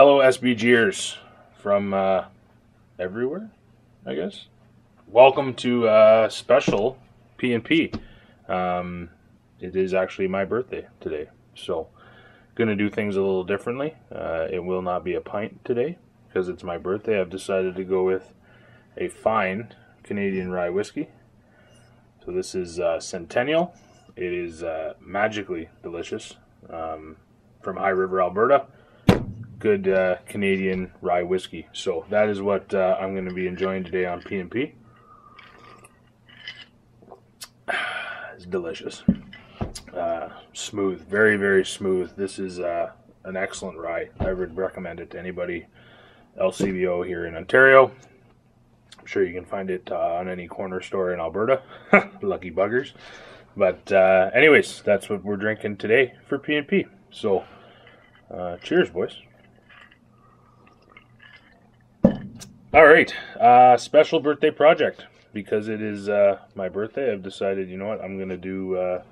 fellow SBGers from uh, everywhere, I guess. Welcome to uh, special P&P. Um, it is actually my birthday today, so gonna do things a little differently. Uh, it will not be a pint today because it's my birthday. I've decided to go with a fine Canadian rye whiskey. So this is uh, Centennial. It is uh, magically delicious um, from High River, Alberta good uh, Canadian rye whiskey. So that is what uh, I'm going to be enjoying today on P&P. It's delicious. Uh, smooth, very, very smooth. This is uh, an excellent rye. I would recommend it to anybody LCBO here in Ontario. I'm sure you can find it uh, on any corner store in Alberta. Lucky buggers. But uh, anyways, that's what we're drinking today for P&P. So cheers, boys. All right, uh, special birthday project because it is uh, my birthday. I've decided, you know what, I'm gonna do uh,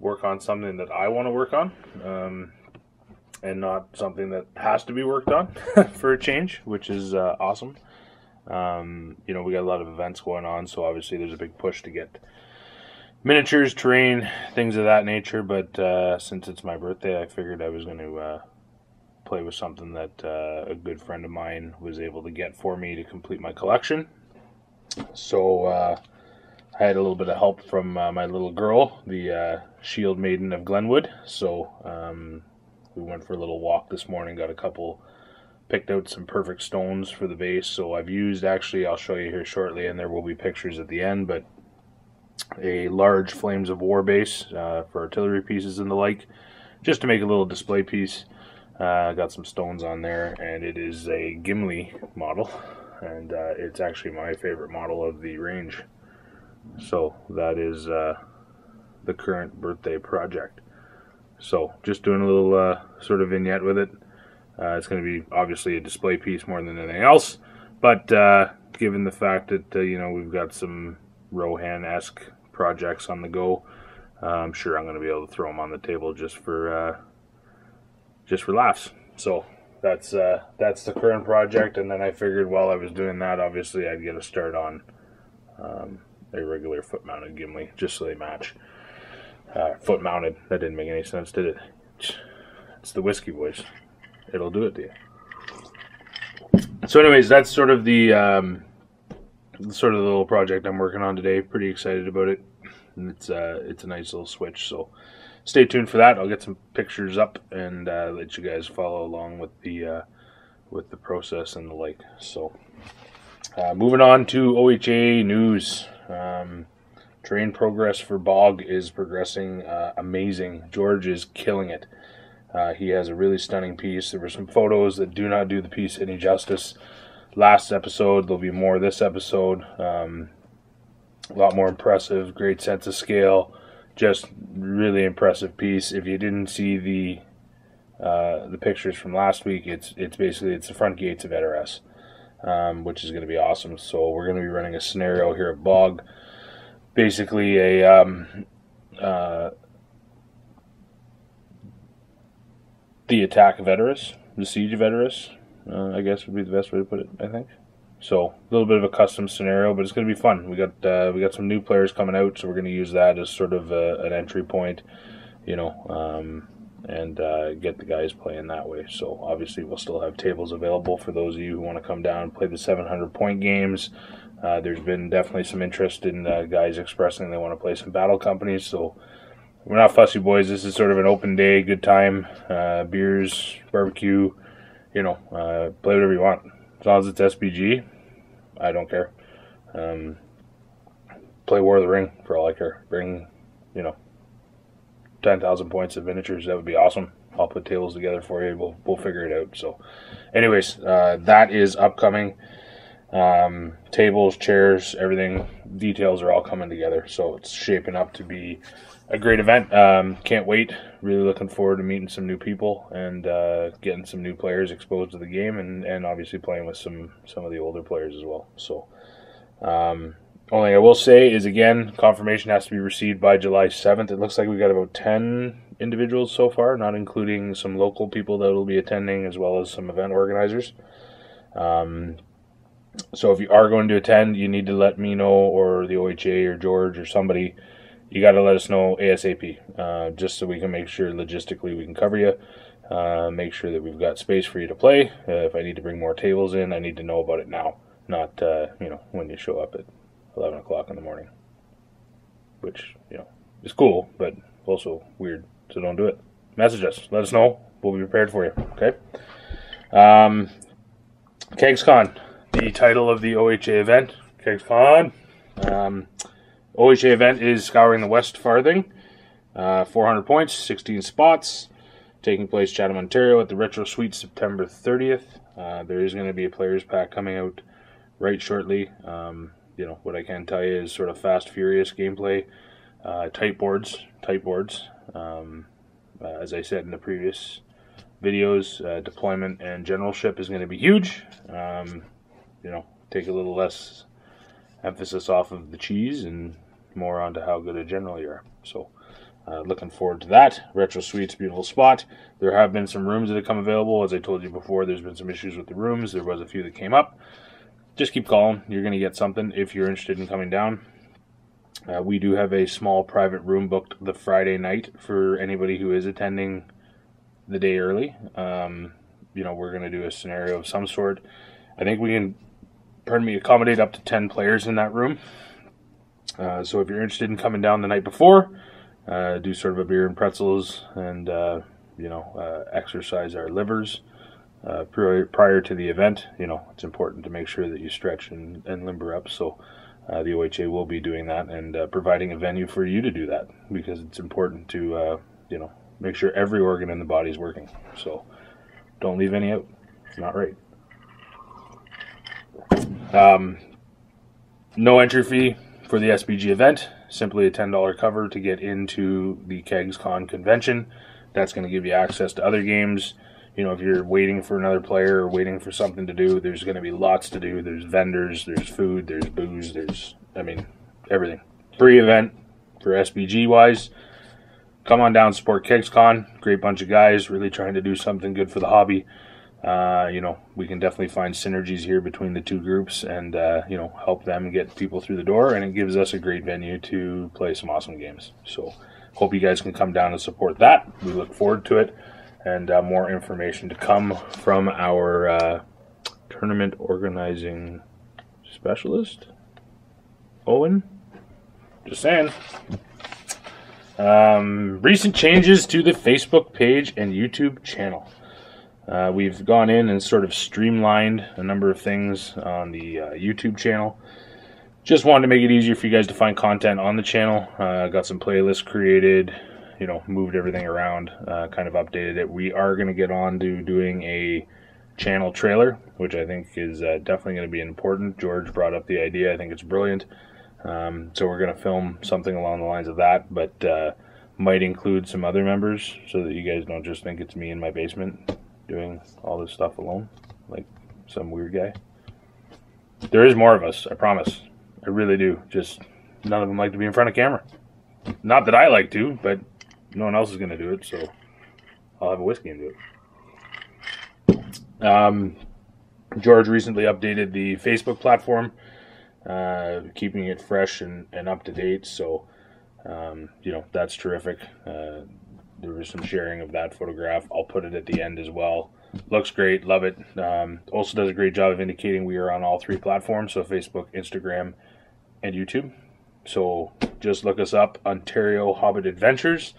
work on something that I want to work on, um, and not something that has to be worked on for a change, which is uh, awesome. Um, you know, we got a lot of events going on, so obviously there's a big push to get miniatures, terrain, things of that nature. But uh, since it's my birthday, I figured I was going to uh, play with something that uh, a good friend of mine was able to get for me to complete my collection. So uh, I had a little bit of help from uh, my little girl, the uh, Shield Maiden of Glenwood. So um, we went for a little walk this morning, got a couple, picked out some perfect stones for the base. So I've used, actually, I'll show you here shortly, and there will be pictures at the end, but a large Flames of War base uh, for artillery pieces and the like, just to make a little display piece. Uh, got some stones on there, and it is a Gimli model, and uh, it's actually my favorite model of the range. So that is uh, the current birthday project. So just doing a little uh, sort of vignette with it. Uh, it's going to be obviously a display piece more than anything else, but uh, given the fact that you know we've got some Rohan-esque projects on the go, I'm sure I'm going to be able to throw them on the table just for just for laughs. So that's uh, that's the current project, and then I figured while I was doing that, obviously I'd get a start on um, a regular foot mounted Gimli, just so they match. Uh, foot mounted. That didn't make any sense, did it? It's the whiskey boys. It'll do it to you. So, anyways, that's sort of the um, sort of the little project I'm working on today. Pretty excited about it. And it's uh, it's a nice little switch. So stay tuned for that. I'll get some pictures up and uh, let you guys follow along with the uh, with the process and the like. So, uh, moving on to OHA news. Um, train progress for Bog is progressing uh, amazing. George is killing it. Uh, he has a really stunning piece. There were some photos that do not do the piece any justice. Last episode, there'll be more this episode. Um, a lot more impressive, great sense of scale just really impressive piece. If you didn't see the uh, the pictures from last week, it's it's basically it's the front gates of Edoras, um, which is going to be awesome. So we're going to be running a scenario here at Bog, basically a um, uh, the attack of Edoras, the siege of Edoras, uh, I guess would be the best way to put it. I think. So a little bit of a custom scenario, but it's going to be fun. We got uh, we got some new players coming out, so we're going to use that as sort of a, an entry point, you know, um, and uh, get the guys playing that way. So obviously we'll still have tables available for those of you who want to come down and play the 700 point games. Uh, there's been definitely some interest in uh, guys expressing they want to play some battle companies. So we're not fussy boys. This is sort of an open day, good time, uh, beers, barbecue. You know, uh, play whatever you want as long as it's SBG I don't care. Um, play War of the Ring for all I care. Bring, you know, 10,000 points of miniatures. That would be awesome. I'll put tables together for you. We'll, we'll figure it out. So, anyways, uh, that is upcoming. Um, tables, chairs, everything, details are all coming together. So, it's shaping up to be a great event. Um, can't wait. Really looking forward to meeting some new people and uh, getting some new players exposed to the game, and, and obviously playing with some some of the older players as well. So, um, only I will say is again, confirmation has to be received by July seventh. It looks like we've got about ten individuals so far, not including some local people that will be attending as well as some event organizers. Um, so if you are going to attend, you need to let me know or the OHA or George or somebody. You got to let us know ASAP, uh, just so we can make sure logistically we can cover you. Uh, make sure that we've got space for you to play. Uh, if I need to bring more tables in, I need to know about it now, not uh, you know when you show up at eleven o'clock in the morning, which you know is cool, but also weird. So don't do it. Message us. Let us know. We'll be prepared for you. Okay. Um, KegsCon, the title of the OHA event. KegsCon. Um, OHA event is Scouring the West Farthing. Uh, 400 points, 16 spots taking place Chatham, Ontario at the Retro Suite September 30th. Uh, there is going to be a players pack coming out right shortly. Um, you know, what I can tell you is sort of fast, furious gameplay, uh, tight boards, tight boards. Um, uh, as I said in the previous videos, uh, deployment and generalship is going to be huge. Um, you know, take a little less emphasis off of the cheese and more onto how good a general you are. So, uh, looking forward to that. Retro Suite's beautiful spot. There have been some rooms that have come available. As I told you before, there's been some issues with the rooms. There was a few that came up. Just keep calling. You're going to get something if you're interested in coming down. Uh, we do have a small private room booked the Friday night for anybody who is attending the day early. Um, you know, we're going to do a scenario of some sort. I think we can, pardon me, accommodate up to 10 players in that room. Uh, so if you're interested in coming down the night before, uh, do sort of a beer and pretzels and uh, you know uh, exercise our livers uh, prior, prior to the event. You know it's important to make sure that you stretch and, and limber up. So the OHA will be doing that and providing a venue for you to do that because it's important to you know make sure every organ in the body is working. So don't leave any out. It's not right. Um, no entry fee for the SBG event simply a $10 cover to get into the KegsCon convention. That's going to give you access to other games. You know, if you're waiting for another player or waiting for something to do, there's going to be lots to do. There's vendors, there's food, there's booze, there's, I mean, everything. Free event for SBG wise. Come on down, support KegsCon. Great bunch of guys, really trying to do something good for the hobby. Uh, you know, we can definitely find synergies here between the two groups and, uh, you know, help them get people through the door. And it gives us a great venue to play some awesome games. So, hope you guys can come down and support that. We look forward to it. And uh, more information to come from our uh, tournament organizing specialist, Owen. Just saying. Um, recent changes to the Facebook page and YouTube channel. Uh, we've gone in and sort of streamlined a number of things on the uh, YouTube channel. Just wanted to make it easier for you guys to find content on the channel. Uh, got some playlists created, you know, moved everything around, uh, kind of updated it. We are going to get on to doing a channel trailer, which I think is uh, definitely going to be important. George brought up the idea. I think it's brilliant. Um, so we're going to film something along the lines of that, but uh, might include some other members so that you guys don't just think it's me in my basement doing all this stuff alone, like some weird guy. There is more of us, I promise. I really do. Just none of them like to be in front of camera. Not that I like to, but no one else is going to do it, so I'll have a whiskey and do it. Um, George recently updated the Facebook platform, uh, keeping it fresh and, and up to date. So, um, you know, that's terrific. Uh, there was some sharing of that photograph. I'll put it at the end as well. Looks great, love it. Um, also does a great job of indicating we are on all three platforms, so Facebook, Instagram, and YouTube. So just look us up, Ontario Hobbit Adventures.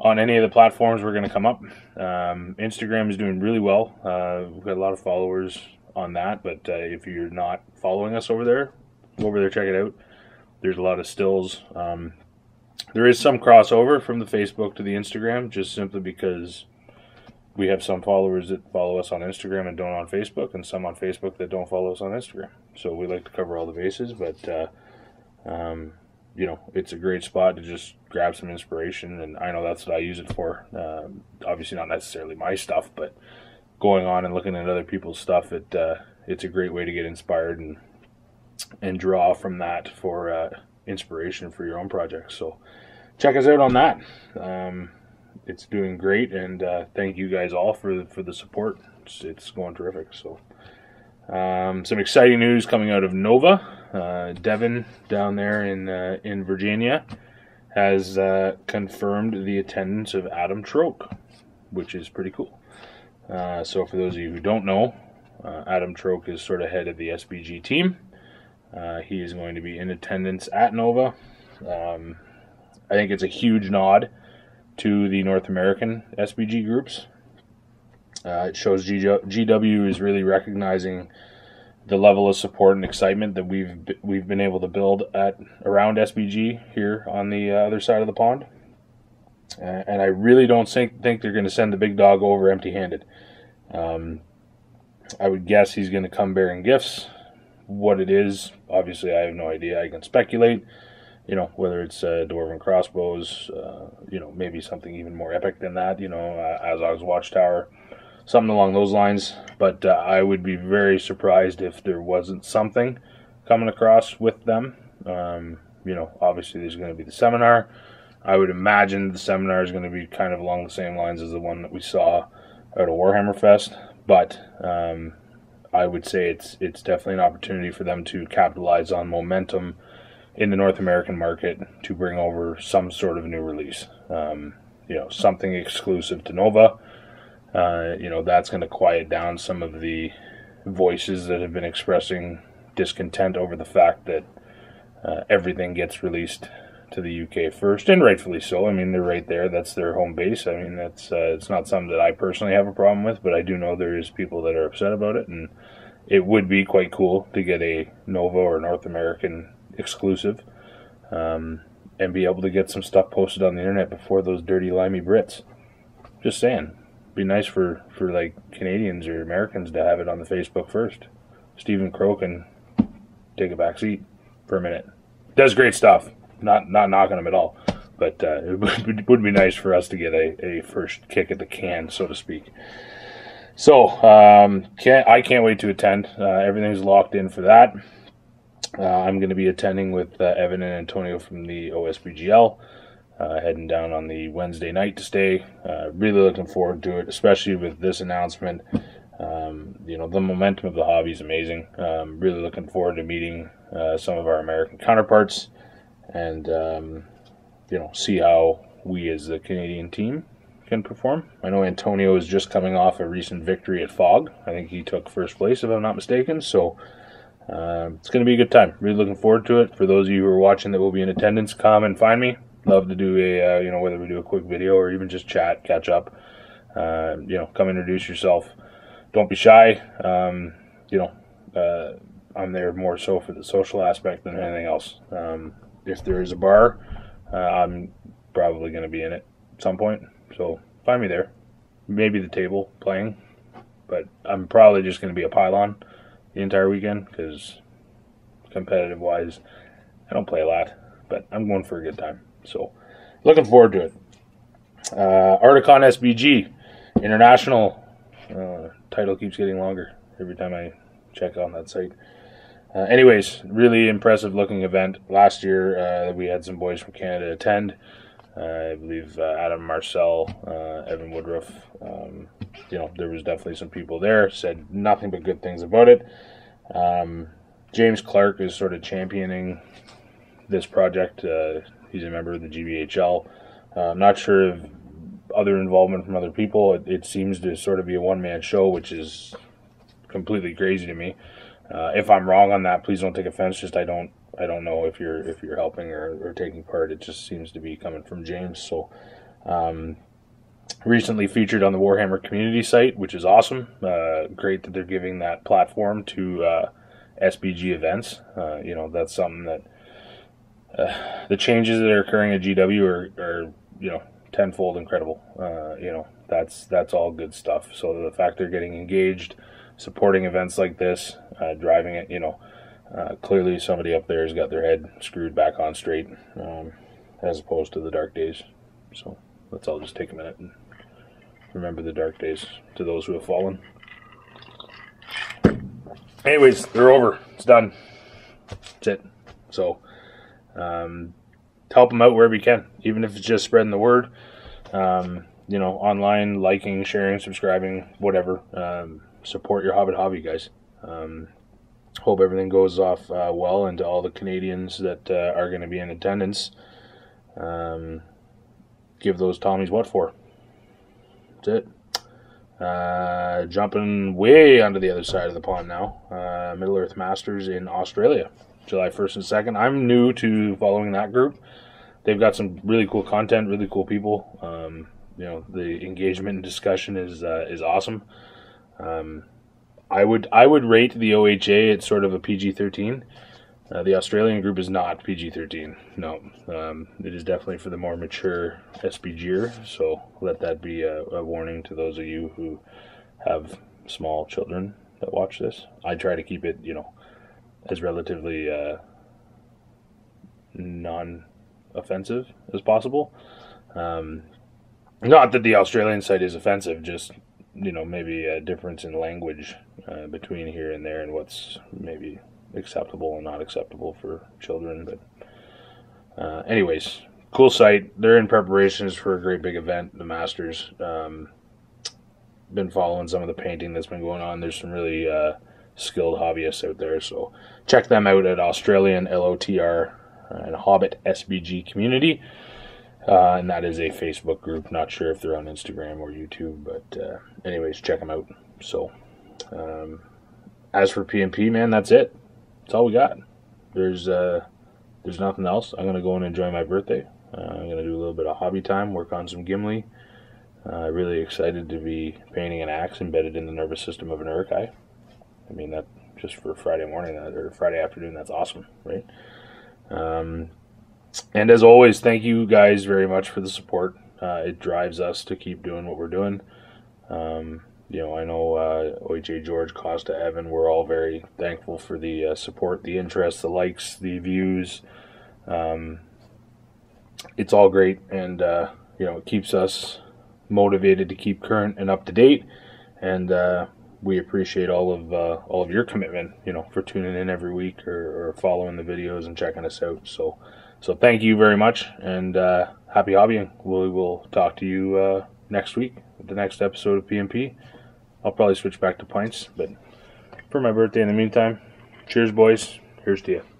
On any of the platforms, we're going to come up. Um, Instagram is doing really well. Uh, we've got a lot of followers on that, but uh, if you're not following us over there, go over there, check it out. There's a lot of stills. Um, there is some crossover from the Facebook to the Instagram, just simply because we have some followers that follow us on Instagram and don't on Facebook, and some on Facebook that don't follow us on Instagram. So we like to cover all the bases, but uh, um, you know, it's a great spot to just grab some inspiration, and I know that's what I use it for. Um, obviously, not necessarily my stuff, but going on and looking at other people's stuff, it uh, it's a great way to get inspired and and draw from that for uh, inspiration for your own projects. So check us out on that. Um, it's doing great, and uh, thank you guys all for for the support. It's, it's going terrific. So, um, some exciting news coming out of Nova. Uh, Devin down there in uh, in Virginia has uh, confirmed the attendance of Adam Troke, which is pretty cool. Uh, so, for those of you who don't know, uh, Adam Troke is sort of head of the SBG team. Uh, he is going to be in attendance at Nova. Um, I think it's a huge nod to the North American SBG groups. Uh, it shows GW is really recognizing the level of support and excitement that we've we've been able to build at around SBG here on the uh, other side of the pond. Uh, and I really don't think think they're going to send the big dog over empty-handed. Um, I would guess he's going to come bearing gifts. What it is, obviously, I have no idea. I can speculate you know, whether it's uh, dwarven crossbows, uh, you know, maybe something even more epic than that, you know, uh, Azog's Watchtower, something along those lines. But uh, I would be very surprised if there wasn't something coming across with them. Um, you know, obviously there's going to be the seminar. I would imagine the seminar is going to be kind of along the same lines as the one that we saw at a Warhammer Fest, but um, I would say it's it's definitely an opportunity for them to capitalize on momentum in the North American market to bring over some sort of new release. Um, you know, something exclusive to Nova. Uh, you know, that's going to quiet down some of the voices that have been expressing discontent over the fact that uh, everything gets released to the UK first, and rightfully so. I mean, they're right there; that's their home base. I mean, that's uh, it's not something that I personally have a problem with, but I do know there is people that are upset about it, and it would be quite cool to get a Nova or North American exclusive, um, and be able to get some stuff posted on the internet before those dirty, limey Brits. Just saying, be nice for for like Canadians or Americans to have it on the Facebook first. Stephen Crow can take a back seat for a minute. Does great stuff. Not not knocking them at all, but uh, it would, would be nice for us to get a, a first kick at the can, so to speak. So um, can't, I can't wait to attend. Uh, everything's locked in for that. Uh, I'm going to be attending with uh, Evan and Antonio from the OSBGL, uh, heading down on the Wednesday night to stay. Uh, really looking forward to it, especially with this announcement. Um, you know, the momentum of the hobby is amazing. Um, really looking forward to meeting uh, some of our American counterparts and, um, you know, see how we as the Canadian team can perform. I know Antonio is just coming off a recent victory at Fog. I think he took first place, if I'm not mistaken. So, uh, it's going to be a good time. Really looking forward to it. For those of you who are watching that will be in attendance, come and find me. Love to do a, uh, you know, whether we do a quick video or even just chat, catch up. Uh, you know, come introduce yourself. Don't be shy. Um, you know, uh, I'm there more so for the social aspect than anything else. Um, if there is a bar, uh, I'm probably going to be in it at some point. So find me there. Maybe the table playing, but I'm probably just going to be a pylon the entire weekend because competitive wise, I don't play a lot, but I'm going for a good time. So, looking forward to it. Uh, Articon SBG International uh, title keeps getting longer every time I check on that site. Uh, anyways, really impressive looking event. Last year, uh, we had some boys from Canada attend. Uh, I believe uh, Adam Marcel, uh, Evan Woodruff. Um, you know, there was definitely some people there said nothing but good things about it. Um, James Clark is sort of championing this project. Uh, he's a member of the GBHL. I'm not sure of other involvement from other people. It, it seems to sort of be a one man show, which is completely crazy to me. Uh, if I'm wrong on that, please don't take offense. Just I don't I don't know if you're if you're helping or, or taking part. It just seems to be coming from James. So, um, recently featured on the Warhammer community site, which is awesome. Uh, great that they're giving that platform to uh, SBG events. Uh, you know, that's something that uh, the changes that are occurring at GW are, are you know tenfold incredible. Uh, you know, that's that's all good stuff. So the fact they're getting engaged, supporting events like this, uh, driving it, you know uh, clearly, somebody up there has got their head screwed back on straight, um, as opposed to the dark days. So let's all just take a minute and remember the dark days to those who have fallen. Anyways, they're over. It's done. That's it. So, um, help them out wherever you can, even if it's just spreading the word. Um, you know, online, liking, sharing, subscribing, whatever. Um, support your Hobbit hobby, guys. Um, hope everything goes off uh, well, and to all the Canadians that uh, are going to be in attendance, um, give those Tommies what for. That's it. Uh, jumping way onto the other side of the pond now. Uh, Middle Earth Masters in Australia, July 1st and 2nd. I'm new to following that group. They've got some really cool content, really cool people. Um, you know, the engagement and discussion is uh, is awesome. Um, I would I would rate the OHA at sort of a PG thirteen. Uh, the Australian group is not PG thirteen. No, um, it is definitely for the more mature SBGer. So let that be a, a, warning to those of you who have small children that watch this. I try to keep it, you know, as relatively uh, non-offensive as possible. Um, not that the Australian side is offensive, just you know maybe a difference in language uh, between here and there, and what's maybe acceptable and not acceptable for children. But uh, anyways, cool site. They're in preparations for a great big event, the Masters. Um, been following some of the painting that's been going on. There's some really uh, skilled hobbyists out there, so check them out at Australian LOTR uh, and Hobbit SBG community. Uh, and that is a Facebook group. Not sure if they're on Instagram or YouTube, but uh, anyways, check them out. So, um, as for PNP, man, that's it. That's all we got. There's uh, there's nothing else. I'm gonna go and enjoy my birthday. Uh, I'm gonna do a little bit of hobby time, work on some Gimli. Uh, really excited to be painting an axe embedded in the nervous system of an Uruk-hai. I mean that just for Friday morning or Friday afternoon. That's awesome, right? Um, and as always, thank you guys very much for the support. Uh, it drives us to keep doing what we're doing. Um, you know, I know uh, OJ, George, Costa, Evan, we're all very thankful for the uh, support, the interest, the likes, the views. Um, it's all great, and uh, you know, it keeps us motivated to keep current and up to date. And uh, we appreciate all of uh, all of your commitment, you know, for tuning in every week or, or following the videos and checking us out. So. So thank you very much, and uh, happy hobbying. We will talk to you uh, next week with the next episode of P&P. I'll probably switch back to pints, but for my birthday in the meantime, cheers, boys. Here's to you.